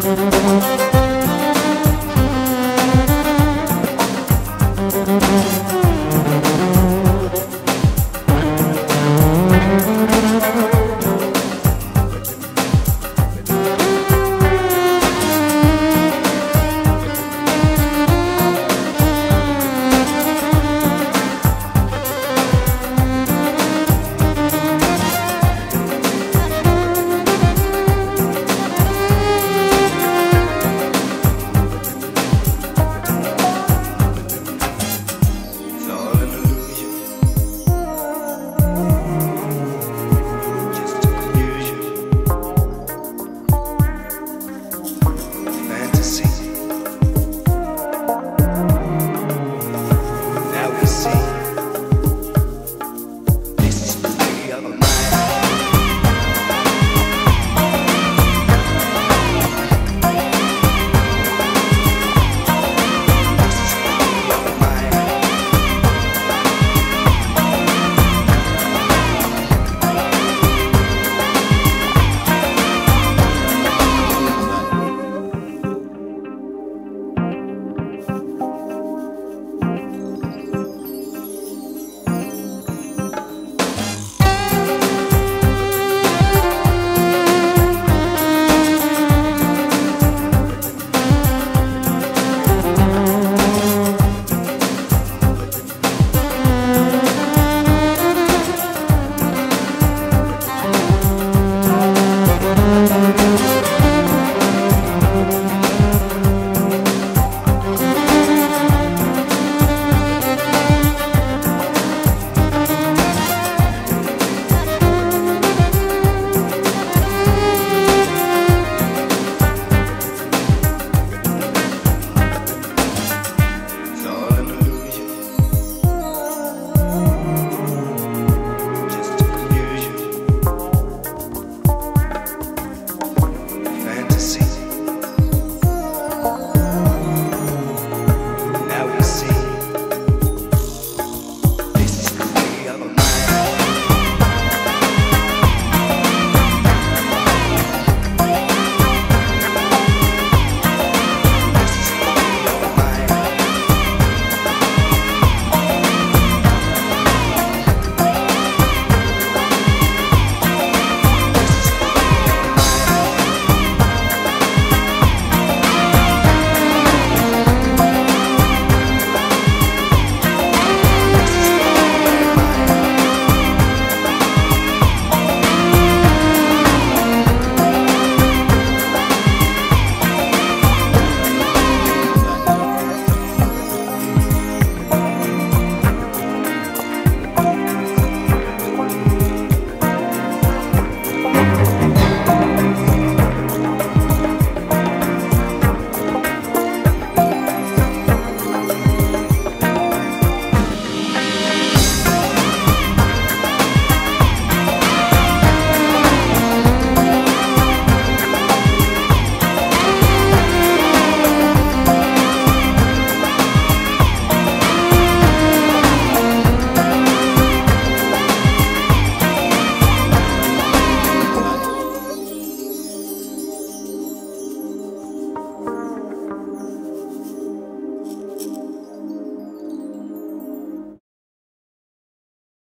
Música